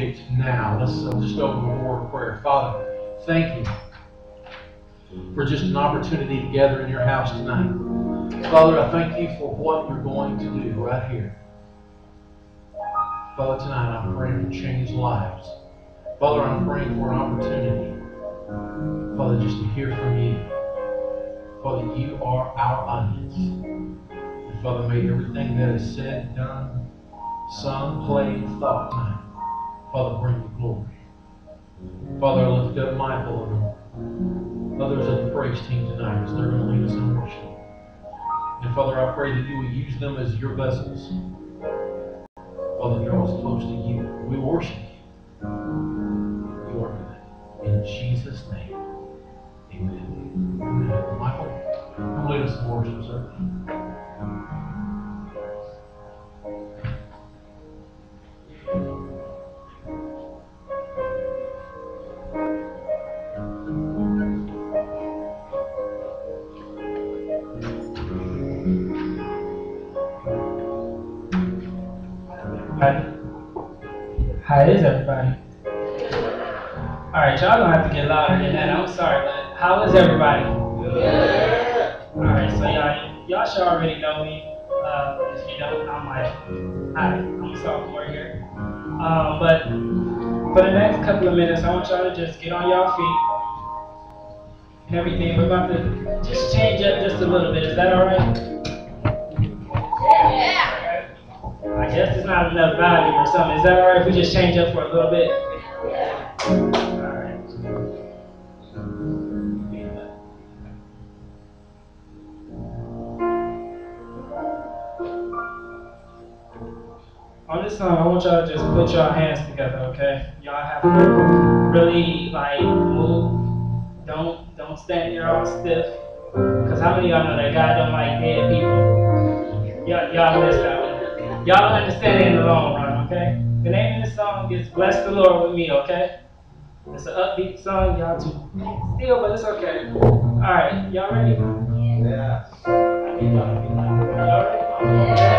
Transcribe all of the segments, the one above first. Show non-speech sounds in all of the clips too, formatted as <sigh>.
it now. Let's uh, just open the word of prayer. Father, thank you for just an opportunity to gather in your house tonight. Father, I thank you for what you're going to do right here. Father, tonight I'm praying to change lives. Father, I'm praying for an opportunity, Father, just to hear from you. Father, you are our audience. And Father, may everything that is said, done, sung, played, thought tonight, Father, bring you glory. Father, I lift up Michael and others of the praise team tonight as they're going to lead us in worship. And Father, I pray that you will use them as your vessels. Father, draw us close to you. We worship you. You are good. In Jesus' name, amen. Amen. Michael, come lead us in worship, sir. How is everybody? Alright, y'all gonna have to get louder than that. I'm sorry, but how is everybody? Alright, so y'all, y'all should already know me. Uh, if you don't, I'm like, Hi, I'm a sophomore here. Um, but for the next couple of minutes, I want y'all to just get on y'all feet. Everything, we're about to just change up just a little bit. Is that alright? I guess there's not enough volume or something. Is that alright if we just change up for a little bit? Alright. On this song, I want y'all to just put y'all hands together, okay? Y'all have to really like move. Don't don't stand there all stiff. Cause how many of y'all know that God don't like dead people? Y'all, y'all missed that one. Y'all understand it in the long run, okay? The name of this song is Bless the Lord with Me, okay? It's an upbeat song, y'all too still, but it's okay. Alright, y'all ready? Yeah. I need y'all to be loud. Y'all ready?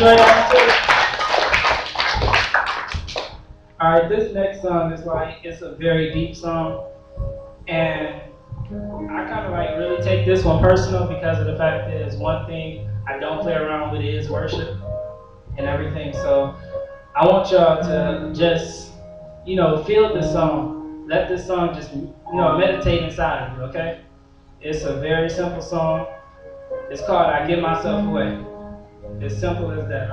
that. All right, this next song is like, it's a very deep song. And I kind of like really take this one personal because of the fact that it's one thing I don't play around with is worship and everything. So I want y'all to just, you know, feel this song. Let this song just, you know, meditate inside of you, okay? It's a very simple song. It's called I Give Myself Away. As simple as that,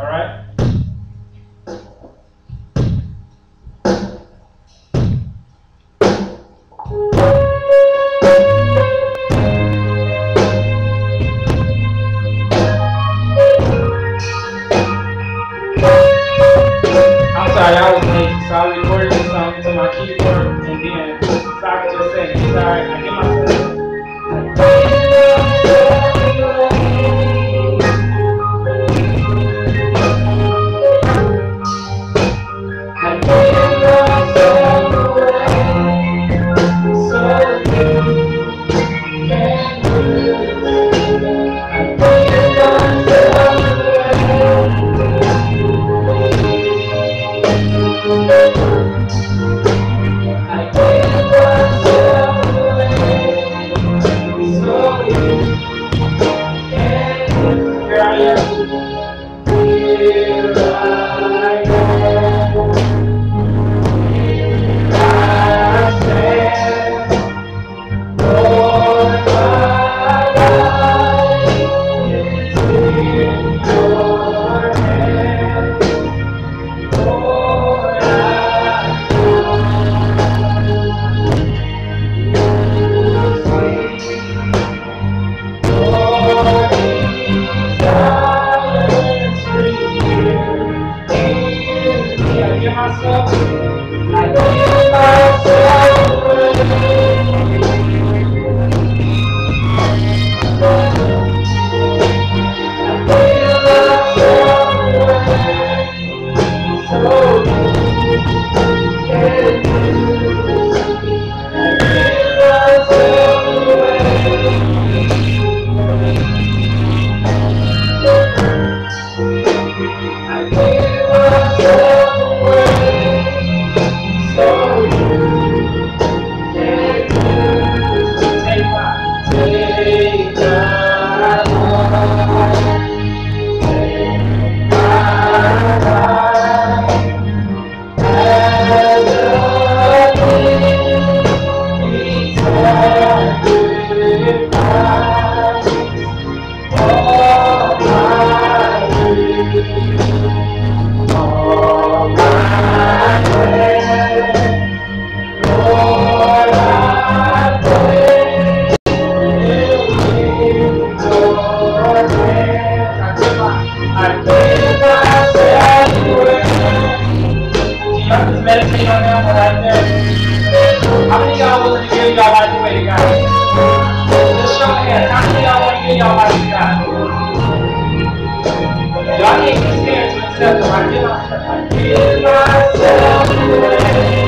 myself away.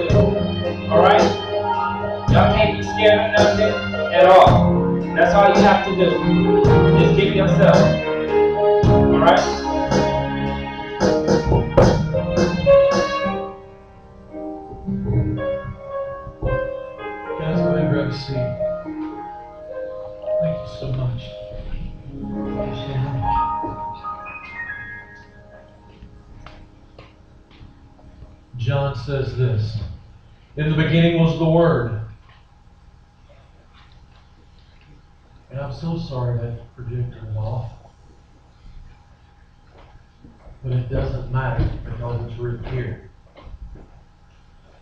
of. Alright? Y'all can't be scared of nothing at all. That's all you have to do. Just give yourself. Alright? The beginning was the Word. And I'm so sorry that projector is off. But it doesn't matter because it's written here.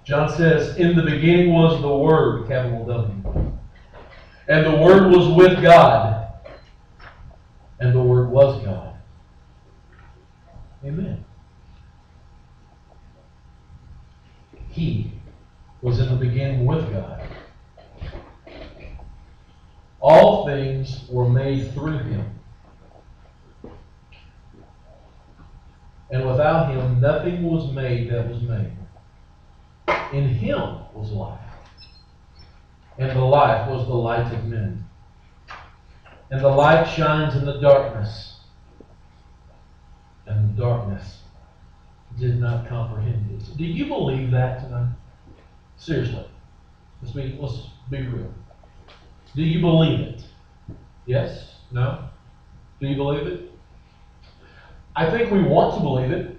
John says, In the beginning was the Word, capital W. And the Word was with God. And the Word was God. Amen. He was in the beginning with God. All things were made through him. And without him, nothing was made that was made. In him was life. And the life was the light of men. And the light shines in the darkness. And the darkness did not comprehend it. Do you believe that tonight? Seriously. Let's be, let's be real. Do you believe it? Yes? No? Do you believe it? I think we want to believe it.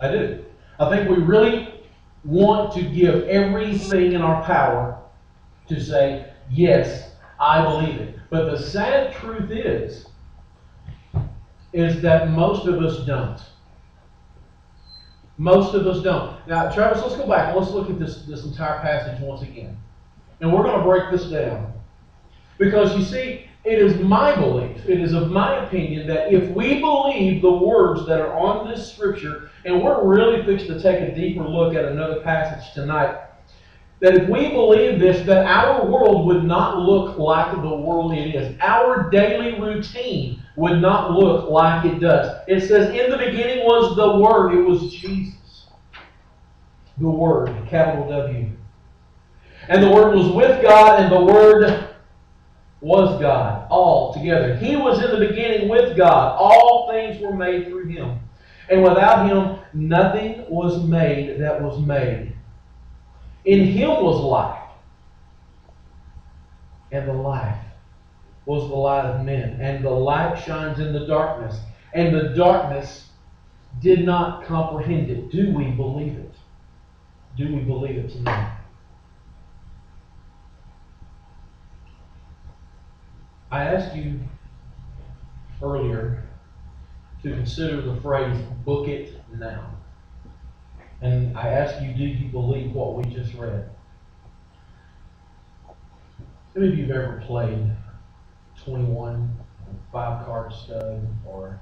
I do. I think we really want to give everything in our power to say, yes, I believe it. But the sad truth is, is that most of us don't. Most of us don't. Now, Travis, let's go back. Let's look at this, this entire passage once again. And we're going to break this down. Because you see, it is my belief, it is of my opinion, that if we believe the words that are on this scripture, and we're really fixing to take a deeper look at another passage tonight, that if we believe this, that our world would not look like the world it is. Our daily routine would not look like it does. It says, In the beginning was the Word, it was Jesus. The Word, capital W. And the Word was with God, and the Word was God, all together. He was in the beginning with God. All things were made through Him. And without Him, nothing was made that was made. In Him was life. And the life was the light of men. And the light shines in the darkness. And the darkness did not comprehend it. Do we believe it? Do we believe it tonight? I asked you earlier to consider the phrase book it now. And I ask you, do you believe what we just read? How many of you have ever played 21, five card stud, or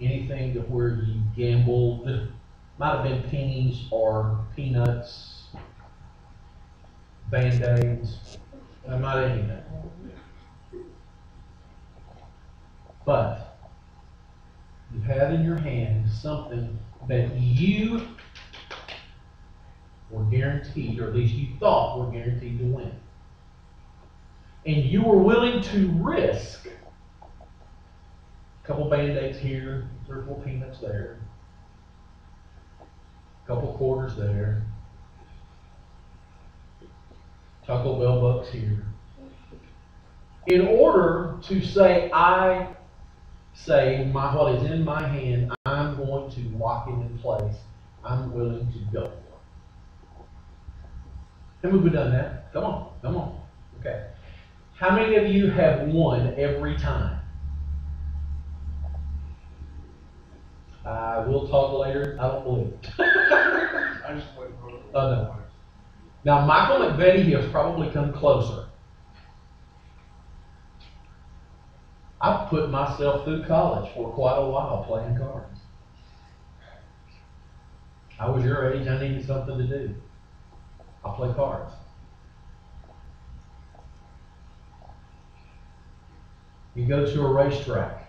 anything to where you gambled? <laughs> Might have been pennies or peanuts, band aids, uh, not anything. But you have in your hand something that you were guaranteed, or at least you thought were guaranteed to win. And you were willing to risk a couple band-aids here, three or four peanuts there, a couple quarters there, Taco Bell bucks here. In order to say, I say, my, what is in my hand, I'm going to lock it in place. I'm willing to go for it. Have we done that? Come on, come on. Okay. How many of you have won every time? I will talk later. I don't believe it. <laughs> I just wait for. Oh, no. Now, Michael McVetti has probably come closer. I put myself through college for quite a while playing cards. I was your age, I needed something to do. I play cards. You go to a racetrack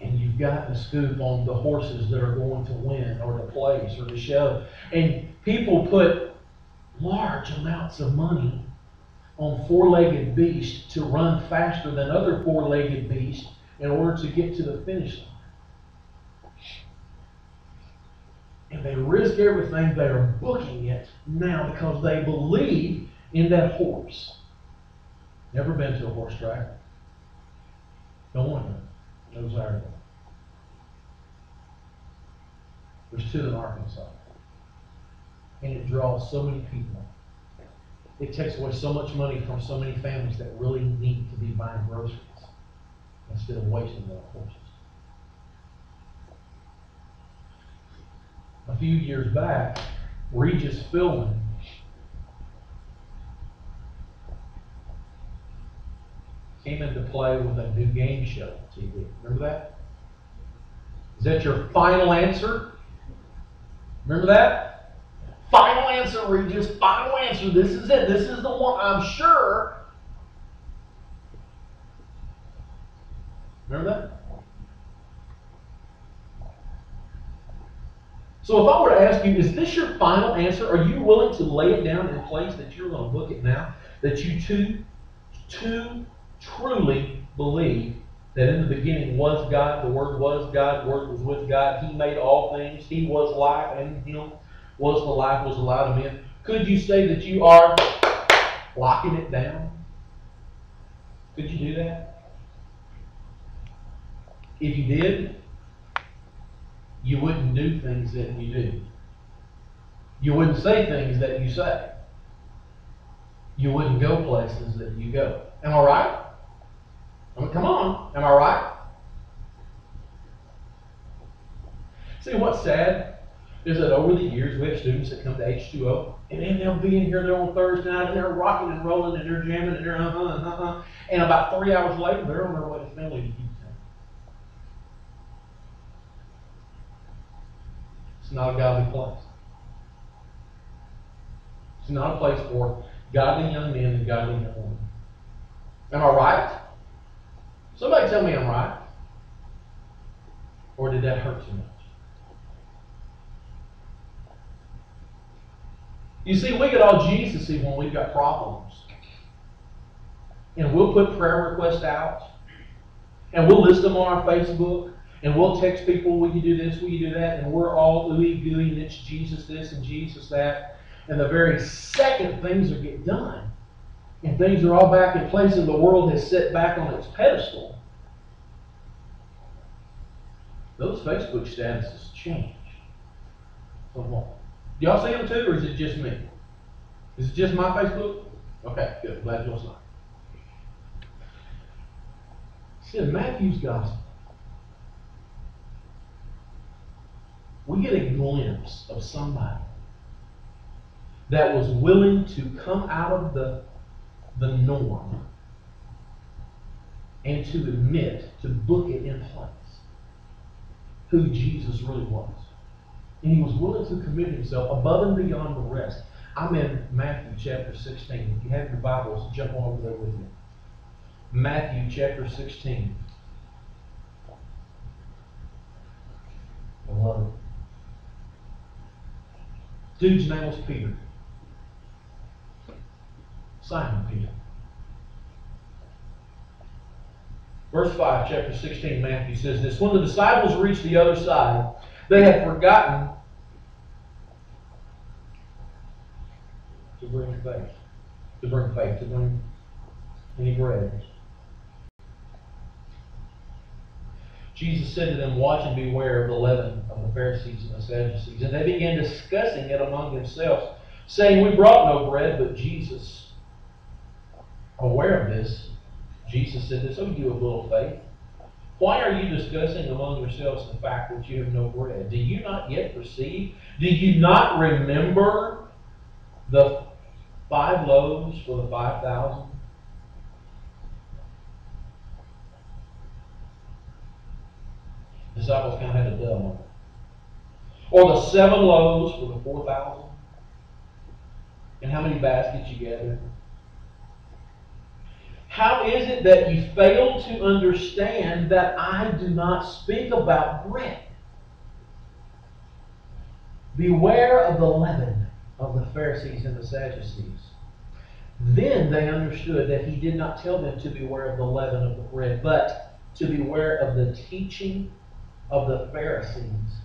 and you've got the scoop on the horses that are going to win or to place or to show. And people put large amounts of money on four-legged beasts to run faster than other four-legged beasts in order to get to the finish line. And they risk everything. They are booking it now because they believe in that horse. Never been to a horse track. Don't want to. No desire to. There's two in Arkansas. And it draws so many people. It takes away so much money from so many families that really need to be buying groceries instead of wasting their horses. A few years back, Regis Philbin came into play with a new game show on TV. Remember that? Is that your final answer? Remember that? Final answer, Regis. Final answer. This is it. This is the one. I'm sure. Remember that? So if I were to ask you, is this your final answer? Are you willing to lay it down in place that you're going to book it now? That you too, too truly believe that in the beginning was God, the Word was God, the Word was with God, He made all things, He was life, and Him was the life, was alive of men. Could you say that you are locking it down? Could you do that? If you did, you wouldn't do things that you do. You wouldn't say things that you say. You wouldn't go places that you go. Am I right? I mean, come on. Am I right? See, what's sad is that over the years we have students that come to H2O and then they'll be in here, they're on Thursday night and they're rocking and rolling and they're jamming and they're uh-huh and uh-huh. And about three hours later, they're on their way to family to Utah. It's not a godly place. It's not a place for godly young men and godly young women. Am I right? Somebody tell me I'm right. Or did that hurt too much? You see, we get all Jesus when we've got problems. And we'll put prayer requests out. And we'll list them on our Facebook. And we'll text people, will you do this, will you do that? And we're all ooey gooey, and it's Jesus this and Jesus that. And the very second things are get done, and things are all back in place, and the world has set back on its pedestal, those Facebook statuses change. Do y'all see them too, or is it just me? Is it just my Facebook? Okay, good. Glad yours not. See, in Matthew's gospel, we get a glimpse of somebody that was willing to come out of the, the norm and to admit, to book it in place, who Jesus really was. And he was willing to commit himself above and beyond the rest. I'm in Matthew chapter 16. If you have your Bibles, jump on over there with me. Matthew chapter 16. I love it. Dude's name was Peter. Simon Peter. Verse 5, chapter 16, Matthew says this When the disciples reached the other side, they had forgotten to bring faith. To bring faith, to bring any bread. Jesus said to them, Watch and beware of the leaven of the Pharisees and the Sadducees. And they began discussing it among themselves, saying, We brought no bread, but Jesus, aware of this, Jesus said this, Oh, you of little faith. Why are you discussing among yourselves the fact that you have no bread? Do you not yet perceive? Do you not remember the five loaves for the five thousand? Disciples kind of had a dumb Or the seven loaves for the four thousand? And how many baskets you gathered? How is it that you fail to understand that I do not speak about bread? Beware of the leaven of the Pharisees and the Sadducees. Then they understood that he did not tell them to beware of the leaven of the bread, but to beware of the teaching of the Pharisees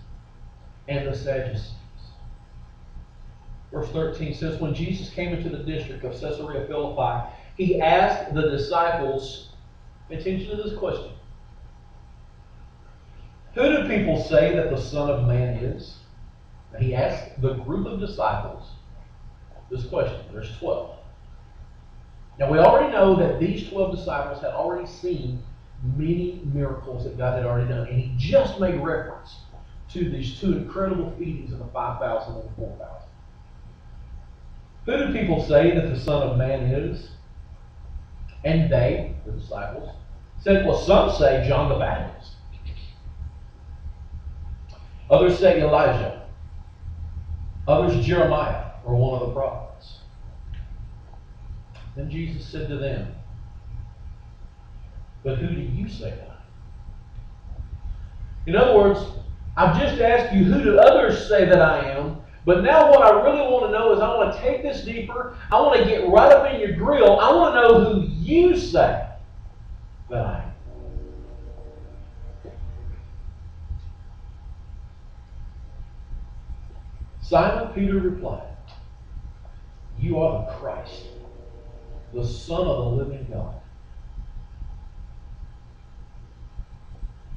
and the Sadducees. Verse 13 says, When Jesus came into the district of Caesarea Philippi, he asked the disciples, pay attention to this question. Who do people say that the Son of Man is? He asked the group of disciples this question. There's 12. Now, we already know that these 12 disciples had already seen many miracles that God had already done. And he just made reference to these two incredible feedings of the 5,000 and the 4,000. Who do people say that the Son of Man is? And they, the disciples, said, Well, some say John the Baptist. Others say Elijah. Others Jeremiah or one of the prophets. Then Jesus said to them, But who do you say? I am? In other words, I've just asked you, who do others say that I am? But now what I really want to know is I want to take this deeper. I want to get right up in your grill. I want to know who you say that. Simon Peter replied, You are the Christ, the Son of the living God.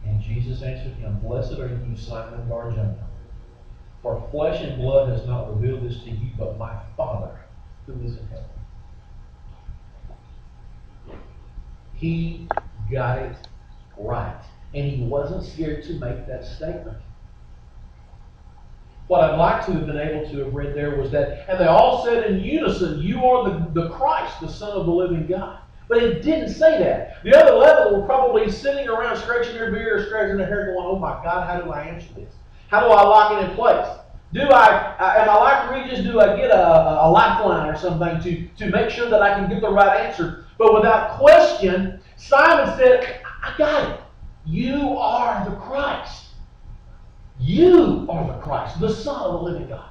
And Jesus answered him, Blessed are you, Simon Barjona, for flesh and blood has not revealed this to you, but my Father who is in heaven. He got it right. And he wasn't scared to make that statement. What I'd like to have been able to have read there was that, and they all said in unison, You are the, the Christ, the Son of the living God. But it didn't say that. The other level were probably sitting around scratching their beard, scratching their hair, going, Oh my God, how do I answer this? How do I lock it in place? Do I, am I like Regis? Do I get a, a lifeline or something to, to make sure that I can get the right answer? But without question, Simon said, I got it. You are the Christ. You are the Christ, the Son of the living God.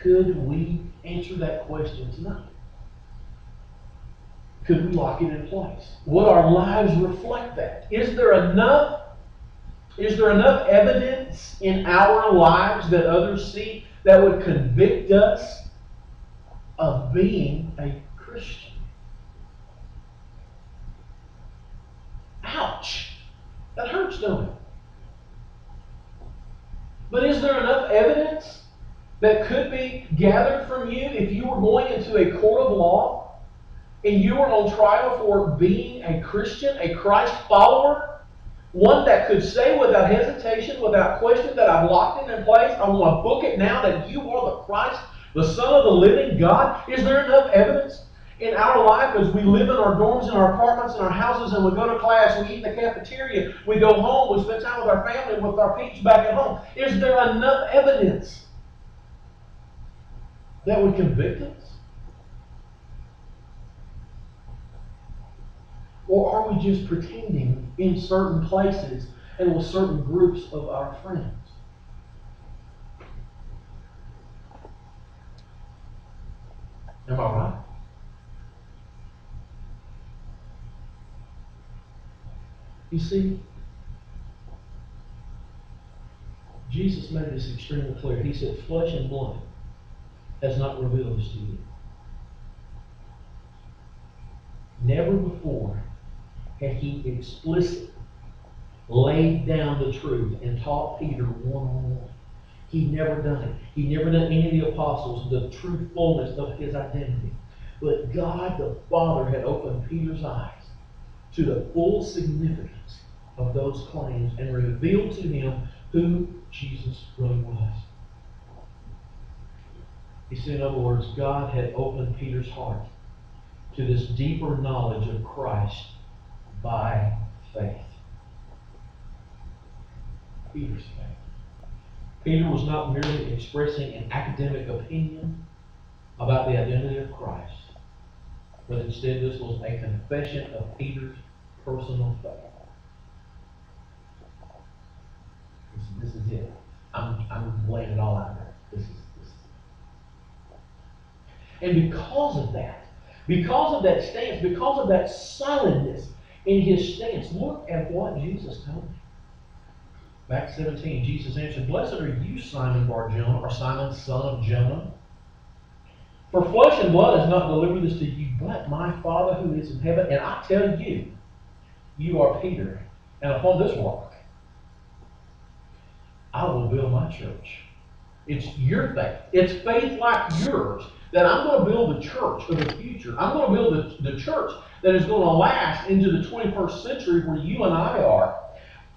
Could we answer that question tonight? Could we lock it in place? Would our lives reflect that? Is there enough is there enough evidence in our lives that others see that would convict us of being a Christian? Ouch! That hurts, don't it? But is there enough evidence that could be gathered from you if you were going into a court of law and you were on trial for being a Christian, a Christ follower? One that could say without hesitation, without question, that I've locked it in place. I want to book it now that you are the Christ, the Son of the living God. Is there enough evidence in our life as we live in our dorms, in our apartments, in our houses, and we go to class, we eat in the cafeteria, we go home, we spend time with our family, with our peeps back at home? Is there enough evidence that would convict us? Or are we just pretending in certain places and with certain groups of our friends? Am I right? You see, Jesus made this extremely clear. He said, Flesh and blood has not revealed this to you. Never before had he explicitly laid down the truth and taught Peter one on one. He'd never done it. He'd never done any of the apostles the true fullness of his identity. But God the Father had opened Peter's eyes to the full significance of those claims and revealed to him who Jesus really was. He said, in other words, God had opened Peter's heart to this deeper knowledge of Christ by faith. Peter's faith. Peter was not merely expressing an academic opinion about the identity of Christ, but instead this was a confession of Peter's personal faith. This, this is it. I'm, I'm laying it all out there. This is, this is And because of that, because of that stance, because of that solidness in his stance, look at what Jesus told me. Back 17, Jesus answered, Blessed are you, Simon Barjona, or Simon, son of Jonah. For flesh and blood has not delivered this to you, but my Father who is in heaven. And I tell you, you are Peter, and upon this rock I will build my church. It's your faith. It's faith like yours that I'm going to build the church of the future. I'm going to build the, the church that is going to last into the 21st century where you and I are.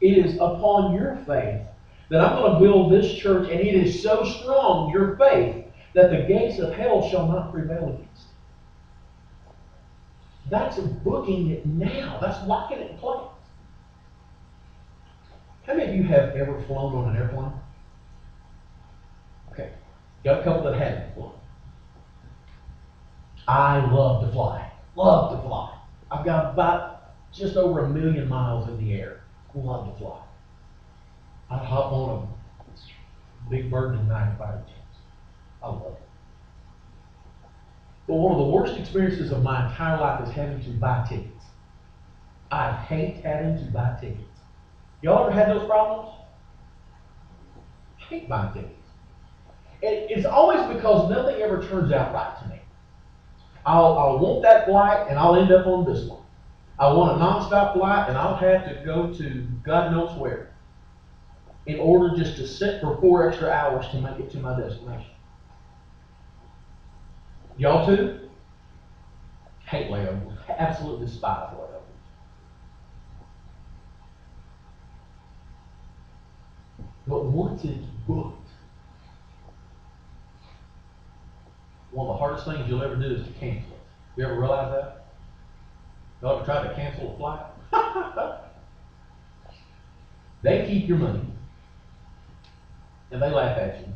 It is upon your faith that I'm going to build this church, and it is so strong, your faith, that the gates of hell shall not prevail against it. That's booking it now. That's locking it in place. How many of you have ever flown on an airplane? Okay. Got a couple that haven't flown. I love to fly. Love to fly. I've got about just over a million miles in the air. Love to fly. I'd hop on a big bird in nine fighter jets. I love it. But one of the worst experiences of my entire life is having to buy tickets. I hate having to buy tickets. Y'all ever had those problems? I hate buying tickets. It's always because nothing ever turns out right to me. I'll, I'll want that flight and I'll end up on this one. I want a nonstop flight and I'll have to go to God knows where in order just to sit for four extra hours to make it to my destination. Y'all too? Hate layovers. Absolutely despise layovers. But once it's one of the hardest things you'll ever do is to cancel. You ever realize that? You ever tried to cancel a flight? <laughs> they keep your money. And they laugh at you.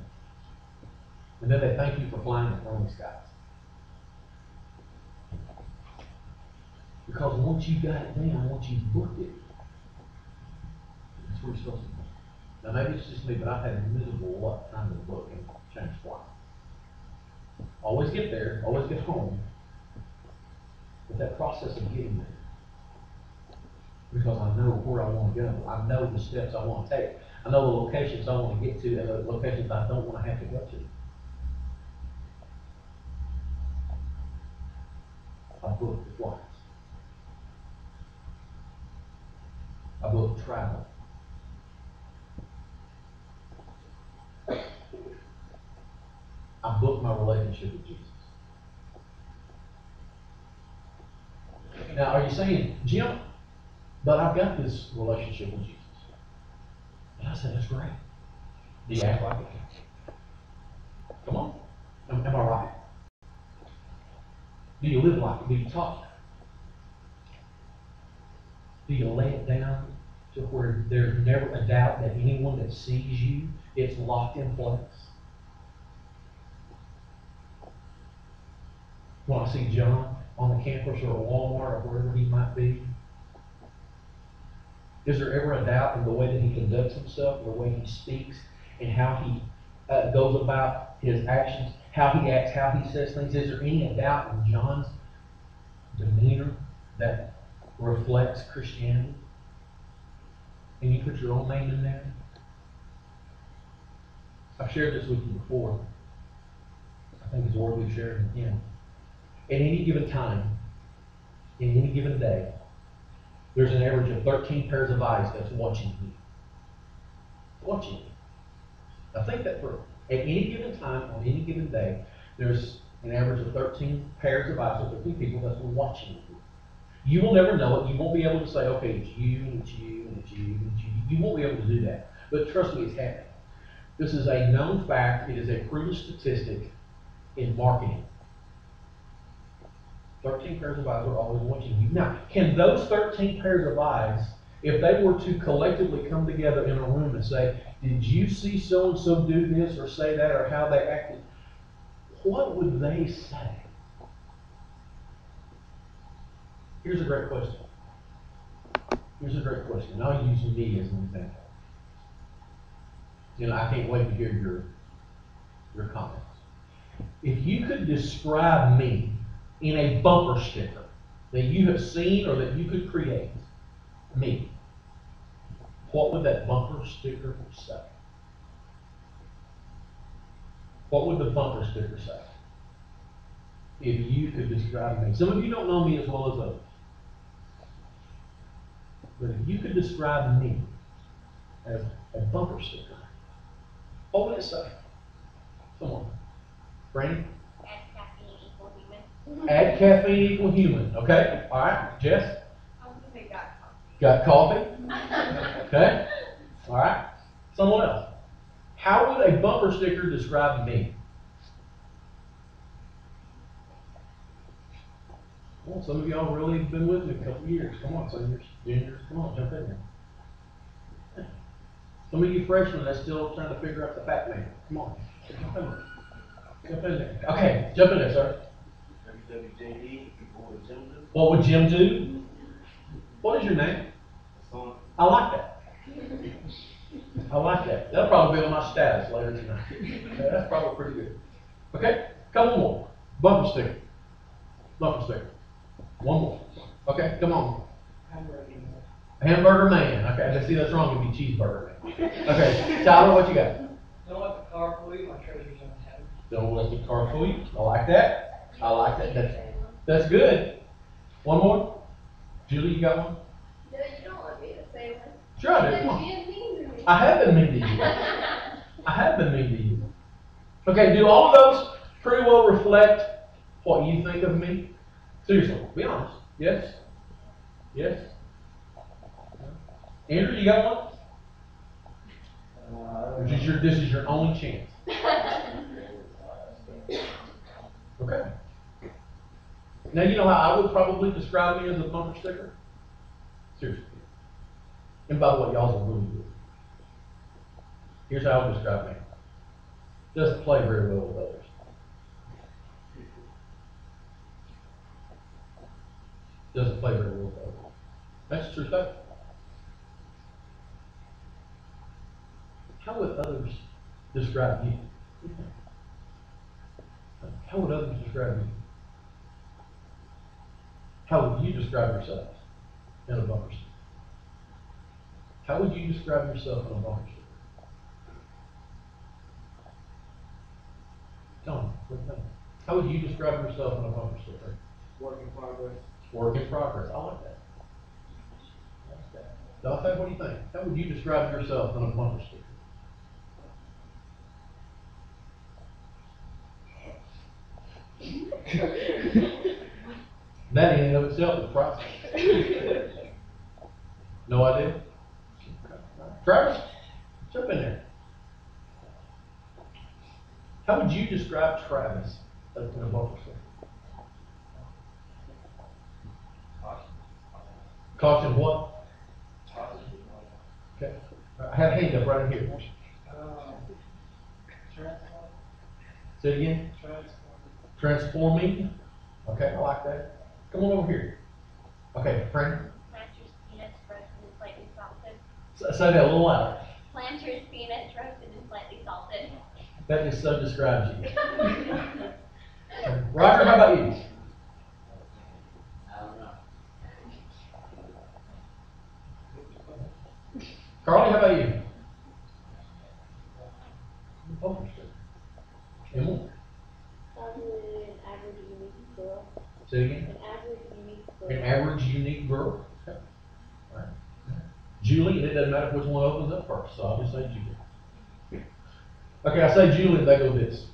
And then they thank you for flying the friendly skies. Because once you got it down, once you booked it, that's where you're supposed to be. Now maybe it's just me, but I've had a miserable luck trying to book and change flights. Always get there, always get home. But that process of getting there, because I know where I want to go, I know the steps I want to take, I know the locations I want to get to, and the locations I don't want to have to go to. I booked flights. I booked travel. I booked my relationship with Jesus. Now, are you saying, Jim, but I've got this relationship with Jesus? And I said, that's great. Do you act like it? Come on. Am, am I right? Do you live like it? Do you talk? Do you lay it down to where there's never a doubt that anyone that sees you, it's locked in place? When I see John on the campus or at Walmart or wherever he might be, is there ever a doubt in the way that he conducts himself, the way he speaks, and how he uh, goes about his actions, how he acts, how he says things? Is there any doubt in John's demeanor that reflects Christianity? And you put your own name in there? I've shared this with you before. I think it's worthy sharing again. At any given time, in any given day, there's an average of 13 pairs of eyes that's watching you. Watching you. Now think that through. At any given time, on any given day, there's an average of 13 pairs of eyes, or 13 people that's watching you. You will never know it. You won't be able to say, okay, it's you, and it's you, and it's you, and it's you. You won't be able to do that. But trust me, it's happening. This is a known fact. It is a proven statistic in marketing. 13 pairs of eyes are always watching you. Now, can those 13 pairs of eyes, if they were to collectively come together in a room and say, Did you see so and so do this or say that or how they acted? What would they say? Here's a great question. Here's a great question. I'll use me as an example. You know, I can't wait to hear your, your comments. If you could describe me in a bumper sticker that you have seen or that you could create, me, what would that bumper sticker say? What would the bumper sticker say? If you could describe me. Some of you don't know me as well as others. But if you could describe me as a bumper sticker, what would it say? Come on. Brandon? Add caffeine equal human. Add caffeine equal human. Okay? All right. Jess? I was gonna say got coffee. Got coffee? Okay? All right. Someone else. How would a bumper sticker describe me? Well, some of y'all really been with me a couple years. Come on, seniors, juniors, come on, jump in there. Some of you freshmen that's still trying to figure out the fact man. Come on, jump in there. Jump in there. Okay, jump in there, sir. WWJD, what would Jim do? What would Jim do? What is your name? Son. I like that. I like that. That'll probably be on my status later tonight. Okay, That's probably pretty good. Okay, couple more. Bumper sticker. Bumper sticker. One more. Okay, come on. Hamburger man. Okay, let's see, that's wrong. It'd be cheeseburger man. Okay, Tyler, what you got? Don't let the car fool you, my treasure's in heaven. Don't let the car fool you. I like that. I like that. That's, that's good. One more. Julie, you got one? No, you don't want me to say one. Sure I do. Then Come on. mean to me. I have been mean to you. I have been mean to you. Okay, do all of those pretty well reflect what you think of me? Seriously, be honest. Yes? Yes? Andrew, you got one? Uh, or is this your, this is your only chance? <laughs> Okay. Now, you know how I would probably describe me as a bumper sticker? Seriously. And by the way, y'all's are really good. Here's how I would describe me. Doesn't play very well with others. Doesn't play very well with others. That's true statement. How would others describe you? How would others describe you? How would you describe yourself in a bumper sticker? How would you describe yourself in a bumper sticker? Tell me, what do you think? How would you describe yourself in a bumper sticker? Work in progress. Work in progress. I like that. I like that. Dante, what do you think? How would you describe yourself in a bumper sticker? <laughs> That in and of itself is a process. <laughs> No idea? Travis, jump in there. How would you describe Travis in a bumper? Caution what? Okay. I have a hand up right here. Um, Say it again. transform. Transforming. Okay, I like that. Come on over here. Okay, Frank, Planters peanuts roasted and slightly salted. s- say that a little louder. Planters peanuts roasted and slightly salted. That just so describes you. <laughs> Roger, how about you? I don't know. Carly, how about you? Oh, sure. Emily, Probably an average unique girl. say it again. An average unique girl. An average, unique girl. Okay. All right. Julie, and it doesn't matter which one opens up first, so I'll just say Julie. Okay, I say Julie, they go this.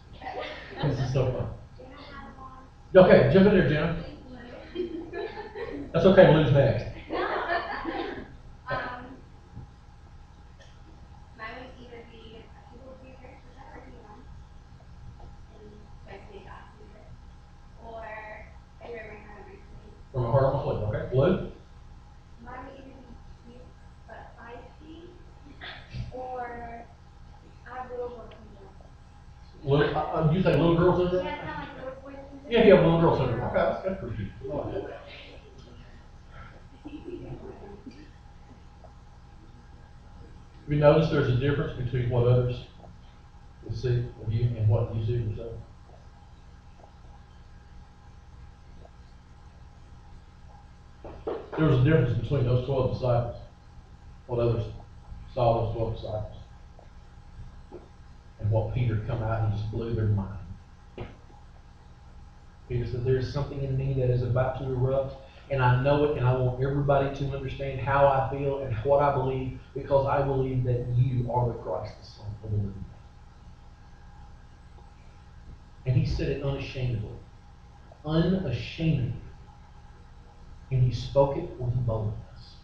This is so fun. Okay, jump in there, Jenna. That's okay, Lou's next. Um, mine would either be people pleaser, which I already am, and like they got pleaser, or I wear my hair on my sleeve. From a heart on okay? Mine either be cute but feisty, or I have little boy syndrome. Lou, uh, uh, you say little girl syndrome? Yeah, kind of like little boy syndrome. Yeah, you have little girl syndrome. Okay, that's, cute. I like. Have you noticed there's a difference between what others will see of you and what you see yourself? There was a difference between those twelve disciples, what others saw those twelve disciples, and what Peter come out and just blew their mind. Peter said, There's something in me that is about to erupt, and I know it, and I want everybody to understand how I feel and what I believe, because I believe that you are the Christ, the Son of the living God. And he said it unashamedly. Unashamedly. And he spoke it with boldness.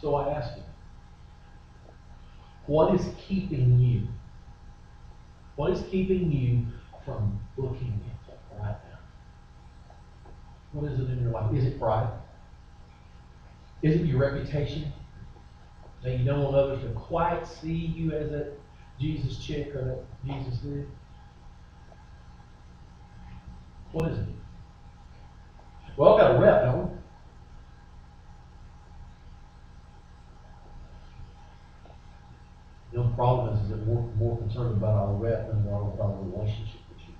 So I ask you, what is keeping you? What is keeping you from looking at it right now? What is it in your life? Is it pride? Is it your reputation? That you don't want others to quite see you as a Jesus chick or Jesus did? What is it? We all got a rep, don't we? The only problem is, is that we're more concerned about our rep than we are with our relationship with Jesus.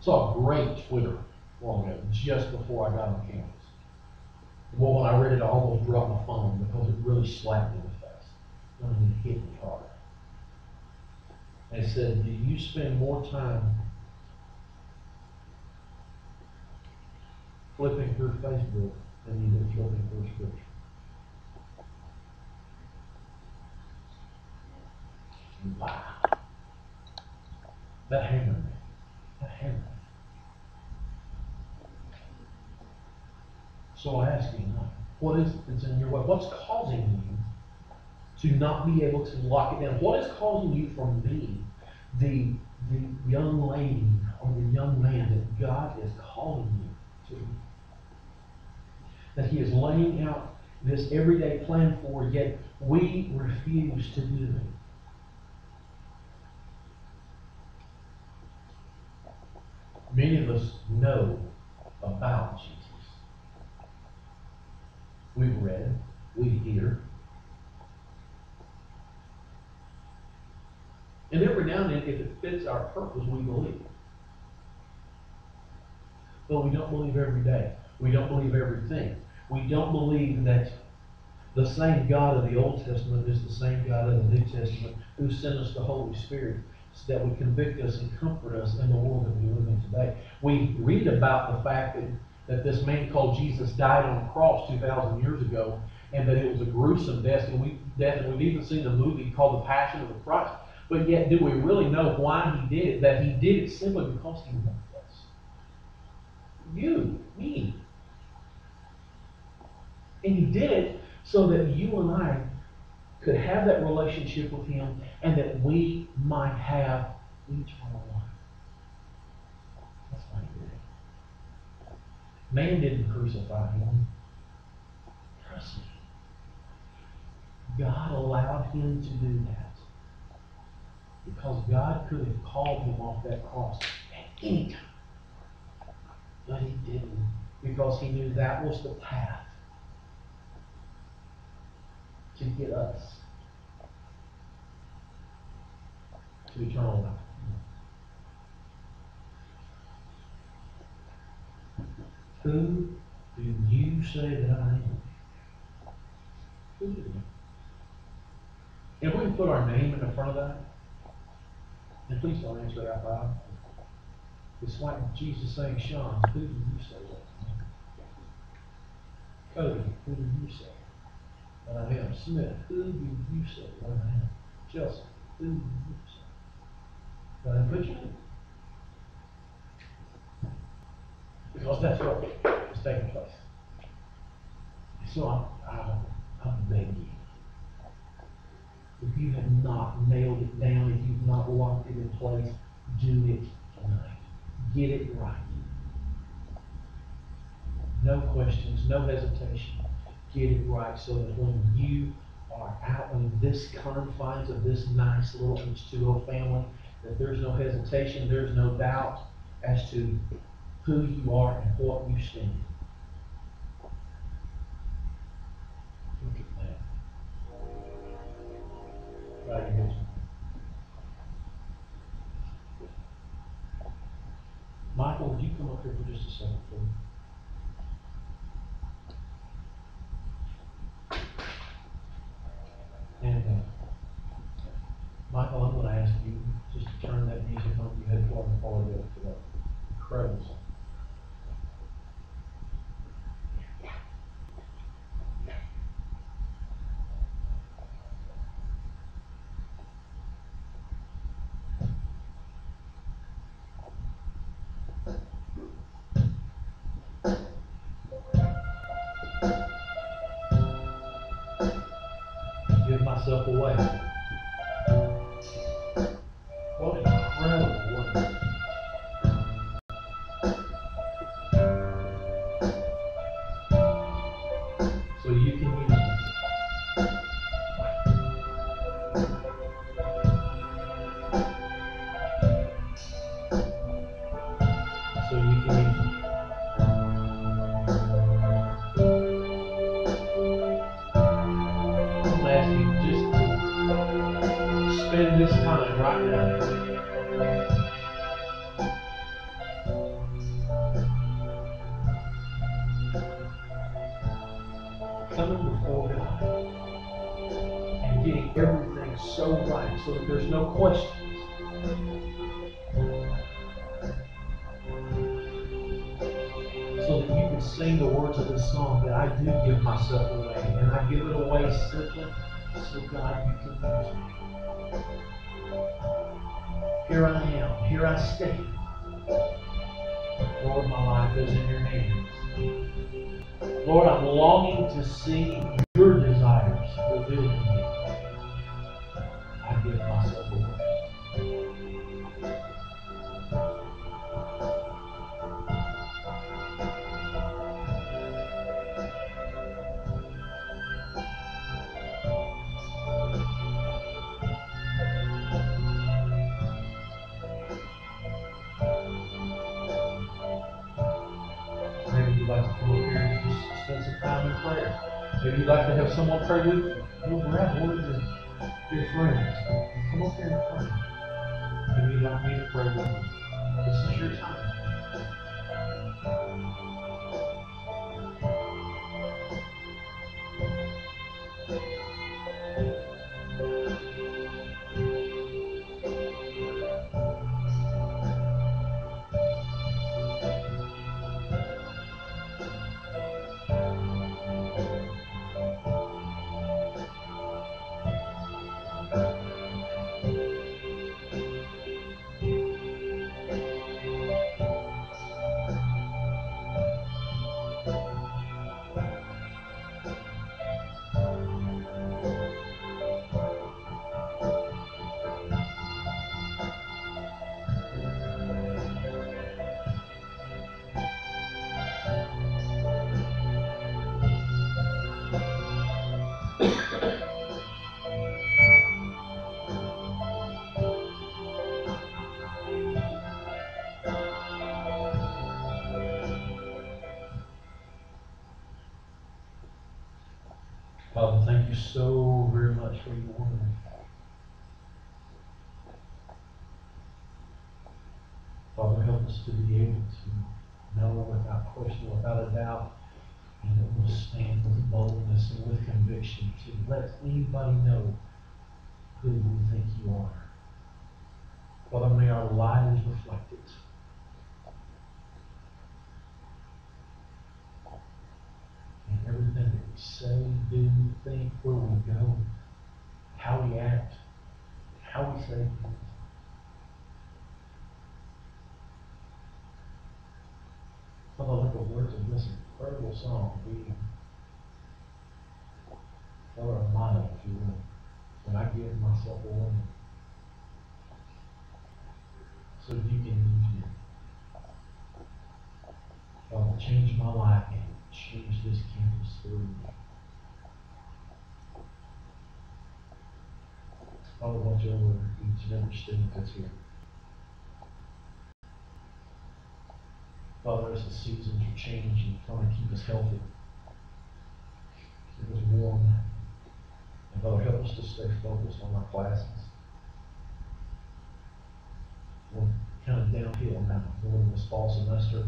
Saw a great Twitter long ago, just before I got on campus. Well, when I read it, I almost dropped my phone because it really slapped me in the face. It hit me hard. It said, do you spend more time flipping through Facebook than you do flipping through scripture? Wow. That hammered me. That hammered me. So I ask you what is it that's in your way? What's causing you to not be able to lock it down? What is causing you from being the, the young lady or the young man that God is calling you to? That He is laying out this everyday plan for, yet we refuse to do it. Many of us know about Jesus. We've read, we hear. And every now and then, if it fits our purpose, we believe. But we don't believe every day. We don't believe everything. We don't believe that the same God of the Old Testament is the same God of the New Testament who sent us the Holy Spirit so that would convict us and comfort us in the world that we live in today. We read about the fact that, that this man called Jesus died on a cross 2,000 years ago and that it was a gruesome death. And, we, death, and we've even seen a movie called The Passion of the Christ. But yet, do we really know why he did it? That he did it simply because he loved us. You, me. And he did it so that you and I could have that relationship with him and that we might have eternal life. That's why he did it. Man didn't crucify him. Trust me. God allowed him to do that. Because God could have called him off that cross at any time. But he didn't. Because he knew that was the path to get us to eternal life. Who do you say that I am? Who do you? If we put our name in the front of that, and please don't answer it out loud. It's like Jesus saying, Sean, who do you say that? Cody, who do you say that I am? Smith, who do you say that I am? Chelsea, who do you say that I am? Put you in. Because that's what is taking place. So I, I, I beg you. If you have not nailed it down, if you've not locked it in place, do it tonight. Get it right. No questions, no hesitation. Get it right so that when you are out in this confines of this nice little H2O family, that there's no hesitation, there's no doubt as to who you are and what you stand. Look at that. Bow your heads. Michael, would you come up here for just a second, please? Give myself away. What Lord, I'm longing to see your desires revealed to have Father, thank you so very much for your word. Father, help us to be able to know without question, without a doubt, and that we'll stand with boldness and with conviction to let anybody know who we think you are. Father, may our lives reflect it. And everything that we say, do, think, where we go, how we act, how we say things. Let the words of this incredible song be, Father, a motto, if you will, when I give myself away. So you can use me. Father, change my life change this campus through. Father, watch over each and every student that's here. Father, as the seasons are changing, trying to keep us healthy, keep us warm. And Father, help us to stay focused on our classes. We're kind of downhill now, going this fall semester.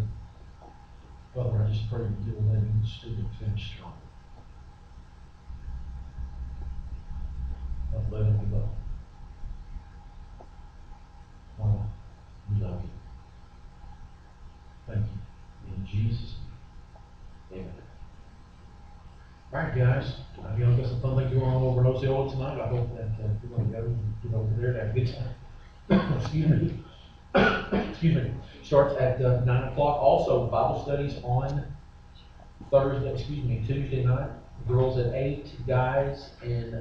Father, I just pray that you will let each student finish strong. Don't let give up. Father, we love you. Thank you. In Jesus' name. Amen. All right, guys. I feel like got some fun things going on over in Osceola tonight. I hope that uh, you're going to go and get over there to have a good time. <coughs> Excuse me. Excuse me. Starts at uh, nine o'clock. Also, Bible studies on Thursday, excuse me, Tuesday night. Girls at eight, guys and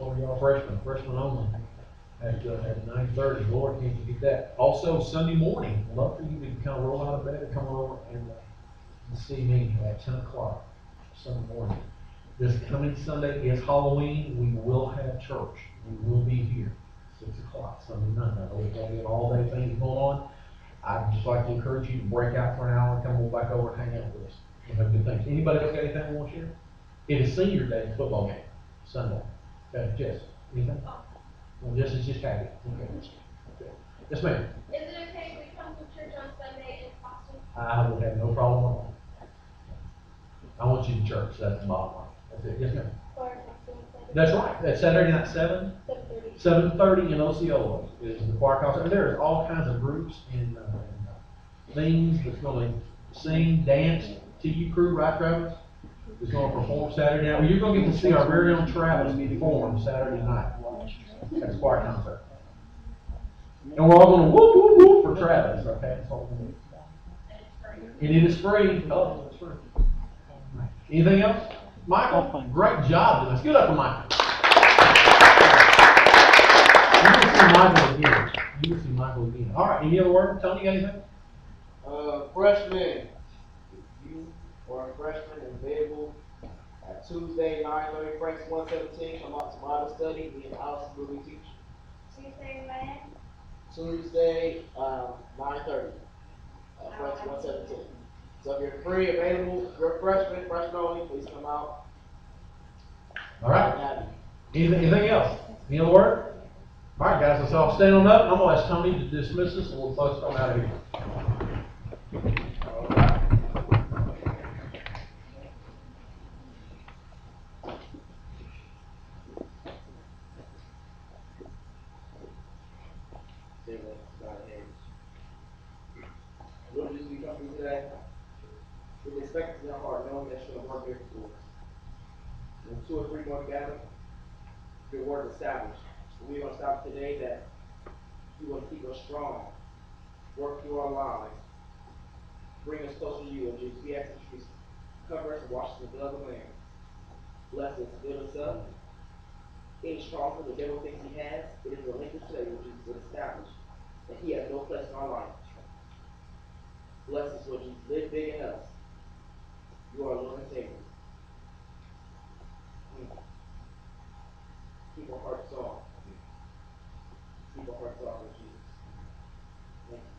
are y'all freshmen? Freshmen only at, uh, at nine thirty. Lord, can't you get that? Also, Sunday morning, love for you to kind of roll out of bed and come over and, uh, and see me at ten o'clock Sunday morning. This coming Sunday is Halloween. We will have church. We will be here, six o'clock Sunday night. I know we've got all day things going on. I'd just like to encourage you to break out for an hour and come on back over and hang out with us. We'll have good things. Anybody else got anything they want to share? It is senior day football game, Sunday. Okay, Jess, anything? Well, This is just happy. Okay. Okay. Yes, ma'am. Is it okay if we come to church on Sunday in costume? I would have no problem at all. I want you to church, that's the bottom line. That's it, yes, ma'am. Or costume Saturday? That's right, that's Saturday night, seven, Seven thirty. seven thirty in Osceola is the choir concert. And There's all kinds of groups and, uh, and, uh, things that's gonna sing, dance, TU crew, right, Travis? Is gonna perform Saturday night. Well, you're gonna get to see our very own Travis perform Saturday night at the choir concert. And we're all gonna whoop, whoop, whoop for Travis, okay? That's all gonna do. And it is free. Oh, it's free. Anything else? Michael, great job. doing this. Give it up for Michael. You will see Michael again. You will see Michael again. All right, any other word? Tony, got anything? Uh, freshmen, if you are a freshman and available at Tuesday, nine thirty, Franks one seventeen, come out to Bible study, me and Allison will be teaching. Tuesday when? Tuesday, um, nine thirty, uh, Franks one seventeen. So if you're free, available, you're only, please come out. All right. Anything, anything else? Any other word? All right, guys, let's all stand on up. I'm gonna ask Tony to dismiss us and we'll both come out of here. Say what God has. Lord, as we come through today, with expectancy in our heart, knowing that you're gonna work here for us. When two or three more together, your word is established. We're gonna stop today that you will keep us strong, work through our lives, bring us closer to you, and Jesus, we ask that you cover us and wash us in the blood of the Lamb. Bless us, build us up, any stronger the devil thinks he has, it is relinquished today, which is established, that he has no place in our life. Bless us, Lord Jesus, live big in us. You are Lord and Savior. Mm. Keep our hearts soft. Keep our hearts soft, Lord Jesus. Thank you.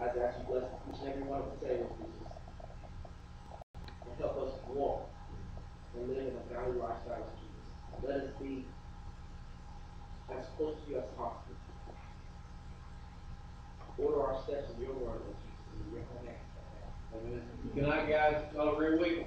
I ask you bless each and every one of us today, Lord Jesus. And help us walk and live in a godly lifestyle, Lord Jesus. Let us be as close to you as possible. Order steps in your word. Good night, guys. Have a great week.